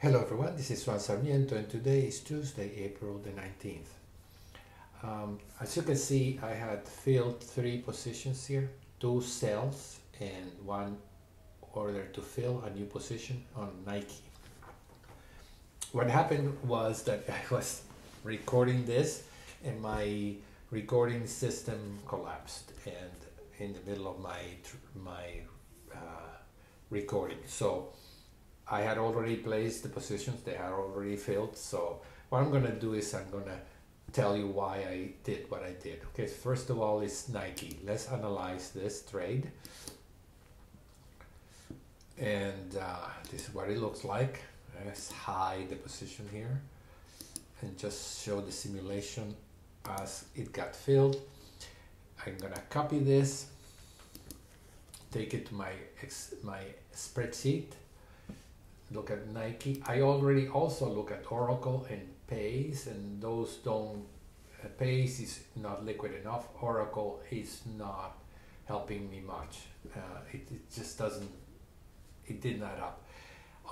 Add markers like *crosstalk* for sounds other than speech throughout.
Hello everyone, this is Juan Sarmiento and today is Tuesday, April the 19th. Um, as you can see, I had filled three positions here, two sells and one order to fill a new position on Nike. What happened was that *laughs* I was recording this and my recording system collapsed and in the middle of my my uh, recording. So I had already placed the positions, they had already filled. So what I'm gonna do is I'm gonna tell you why I did what I did. Okay, first of all is Nike. Let's analyze this trade. And uh, this is what it looks like. Let's hide the position here and just show the simulation as it got filled. I'm gonna copy this, take it to my my spreadsheet look at Nike. I already also look at Oracle and Pace, and those don't. Uh, Pace is not liquid enough. Oracle is not helping me much. Uh, it, it just doesn't. It did not up.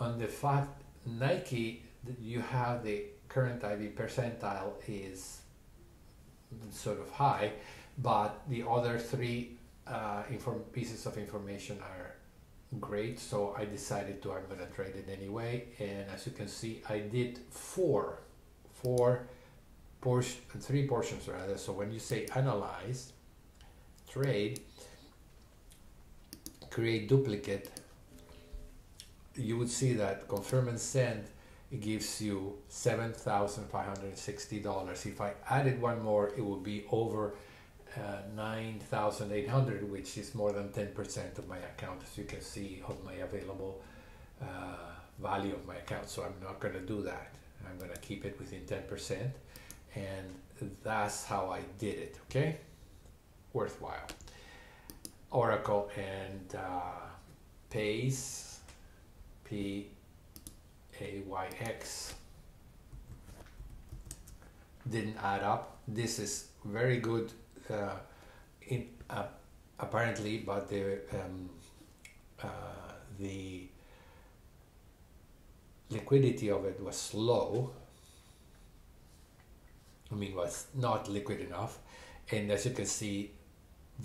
On the fact Nike, you have the current IV percentile is sort of high, but the other three uh, inform pieces of information are great so I decided to I'm gonna trade it anyway. And as you can see I did four four portion three portions rather. So when you say analyze trade create duplicate you would see that confirm and send it gives you $7,560 if I added one more it would be over uh, 9,800, which is more than 10% of my account, as you can see on my available uh, value of my account. So I'm not going to do that. I'm going to keep it within 10%. And that's how I did it, okay? Worthwhile. Oracle and uh, Pace, P A Y X, didn't add up. This is very good in, uh, apparently, but the um, uh, the liquidity of it was low. I mean, was not liquid enough, and as you can see,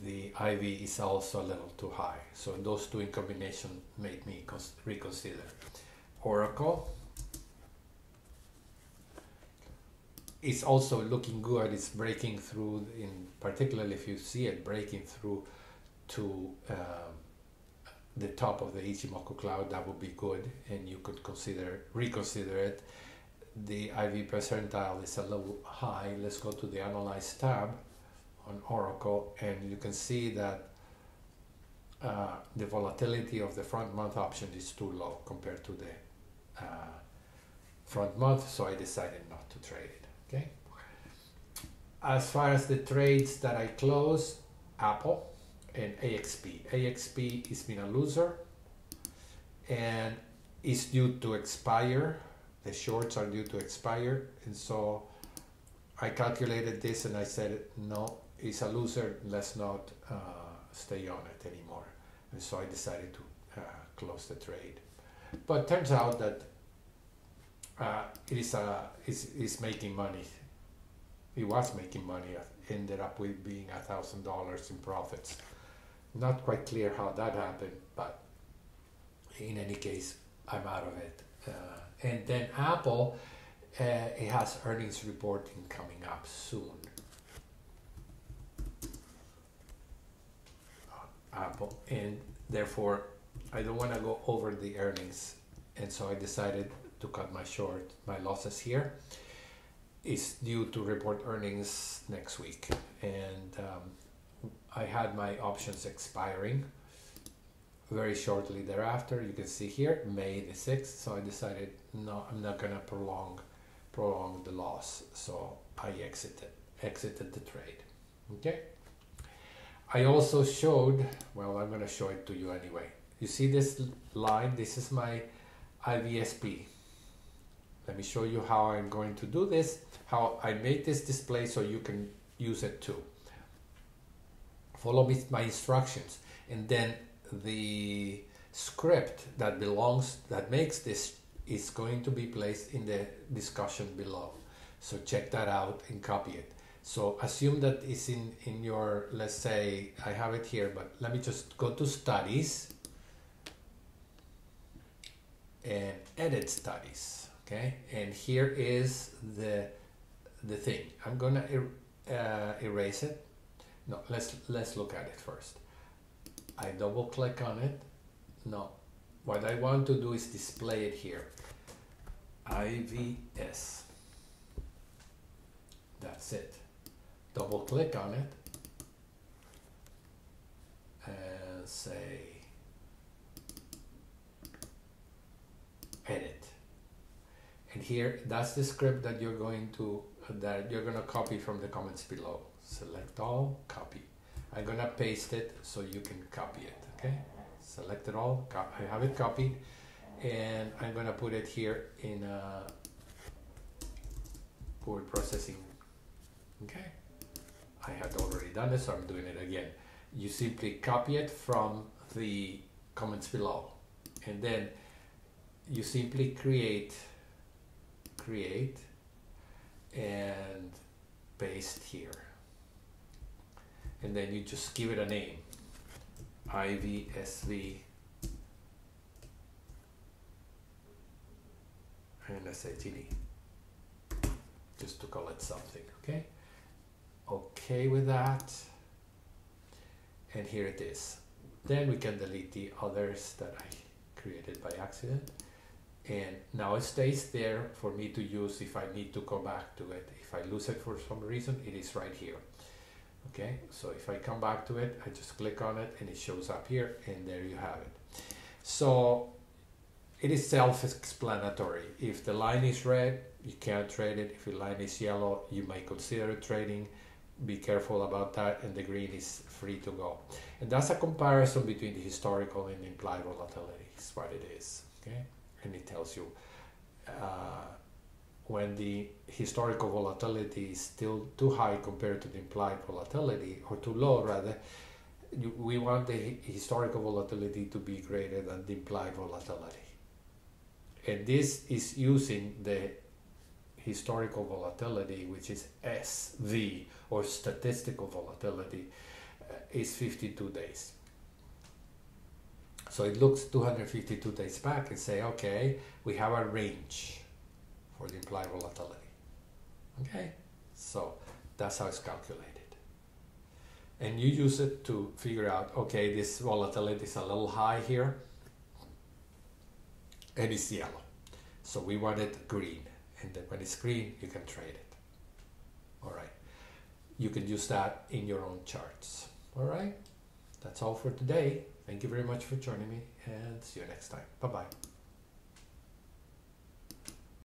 the IV is also a little too high. So those two in combination made me reconsider. Oracle it's also looking good. It's breaking through, in particularly if you see it breaking through to um, the top of the Ichimoku cloud, that would be good, and you could consider reconsider it. The IV percentile is a little high. Let's go to the Analyze tab on Oracle, and you can see that uh, the volatility of the front month option is too low compared to the uh, front month, so I decided not to trade it. Okay. As far as the trades that I close, Apple and AXP. AXP has been a loser and is due to expire. The shorts are due to expire, and so I calculated this and I said, no, it's a loser. Let's not uh, stay on it anymore. And so I decided to uh, close the trade. But turns out that uh, it is a is is making money. It was making money. Ended up with being a thousand dollars in profits. Not quite clear how that happened, but in any case, I'm out of it. Uh, and then Apple, uh, it has earnings reporting coming up soon. Apple, and therefore, I don't want to go over the earnings, and so I decided to cut my short, my losses here is due to report earnings next week. And um, I had my options expiring very shortly thereafter. You can see here, May the 6th. So I decided, no, I'm not to prolong prolong the loss. So I exited, exited the trade. Okay. I also showed, well, I'm to show it to you anyway. You see this line? This is my IVSP. Let me show you how I'm going to do this, how I made this display so you can use it too. Follow me, my instructions and then the script that belongs, that makes this is going to be placed in the discussion below. So check that out and copy it. So assume that it's in, in your, let's say, I have it here, but let me just go to studies and edit studies, okay? And here is the, the thing. I'm gonna er, uh, erase it. No, let's, let's look at it first. I double click on it. No, what I want to do is display it here. IVS. That's it. Double click on it and say edit. And here, that's the script that you're going to that you're gonna copy from the comments below. Select all, copy. I'm gonna paste it so you can copy it. Okay, select it all. I have it copied, and I'm gonna put it here in a word processing. Okay, I had already done this, so I'm doing it again. You simply copy it from the comments below, and then you simply create, create, and paste here. And then you just give it a name. IVSV and SATD just to call it something okay? Okay with that. And here it is. Then we can delete the others that I created by accident and now it stays there for me to use if I need to go back to it. If I lose it for some reason it is right here. Okay? So if I come back to it I just click on it and it shows up here and there you have it. So it is self-explanatory. If the line is red you can't trade it. If the line is yellow you may consider trading. Be careful about that and the green is free to go. And that's a comparison between the historical and implied volatility is what it is. Okay and it tells you uh, when the historical volatility is still too high compared to the implied volatility, or too low rather, we want the historical volatility to be greater than the implied volatility. And this is using the historical volatility, which is SV, or statistical volatility, uh, is 52 days. So it looks 252 days back and say, okay, we have a range for the implied volatility. Okay, so that's how it's calculated. And you use it to figure out, okay, this volatility is a little high here, and it's yellow. So we want it green, and then when it's green, you can trade it. All right, you can use that in your own charts. All right, that's all for today. Thank you very much for joining me, and see you next time. Bye bye.